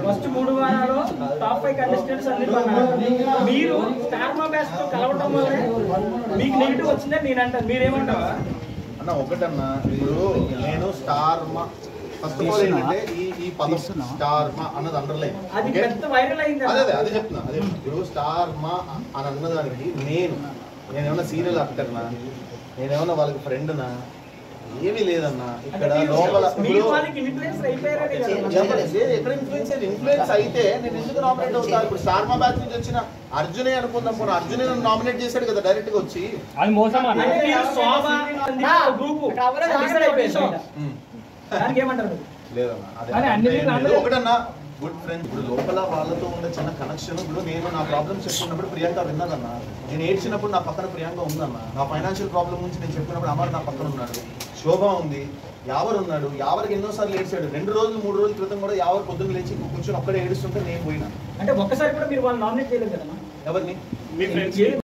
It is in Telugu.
ఫస్ట్ మూడు వారాలు టాప్ ఫైవ్ కంటెస్టెంట్స్ అన్నారు మీరు స్టార్ మా బ్యాచ్తో కలవడం వల్లే మీకు నెగిటివ్ వచ్చిందని నేను అంటాను మీరేమంటారు? అన్న ఒకటన్నా ఇప్పుడు నేను స్టార్ మా ఫస్ట్ ఆఫ్ ఆల్ ఏంటంటే ఈ ఈ పదం స్టార్ మా అన్నది అండర్లైన్ అది పెద్ద వైరల్ అయింది? అదే అదే అదే చెప్తున్నా. అదే ఇప్పుడు స్టార్ మా అని అన్నదానికి నేను నేనేమన్నా సీరియల్ యాక్టర్నా నేనేమన్నా వాళ్ళకి ఫ్రెండ్నా ఏమీ లేదన్నా. ఇక్కడ లోపల ఎక్కడ ఇన్ఫ్లుయెన్స్ అయితే నేను ఎందుకు నామినేట్ అవుతా? ఇప్పుడు స్టార్ మా బ్యాచ్ నుంచి వచ్చిన అర్జునే అనుకుందాం పోనీ. అర్జునే నన్ను నామినేట్ చేశాడు కదా డైరెక్ట్గా వచ్చి. అది మోసం? లేదన్నా. ఒకటన్నా. గుడ్ ఫ్రెండ్ ఇప్పుడు లోపల వాళ్ళతో ఉన్న చిన్న కనెక్షన్ ఇప్పుడు నేను నా ప్రాబ్లమ్స్ చెప్పుకున్నప్పుడు ప్రియాంక విన్నదన్న. నేను ఏడ్చినప్పుడు నా పక్కన ప్రియాంక ఉందన్న. నా ఫైనాన్షియల్ ప్రాబ్లం గురించి నేను చెప్పినప్పుడు అమర్ నా పక్కన ఉన్నాడు. శోభ ఉంది. యావర్ ఉన్నాడు. యావరికి ఎన్నోసార్లు ఏడ్చాడు రెండు రోజులు మూడు రోజుల క్రితం కూడా యావర్ పొద్దున్న లేచి కూర్చొని ఒక్కడే ఏడుస్తుంటే నేను పోయినా. అంటే ఒక్కసారి కూడా మీరు వాళ్ళు నామినేట్ చేయలేదు కదా ఎవరిని? మీ ఫ్రెండ్స్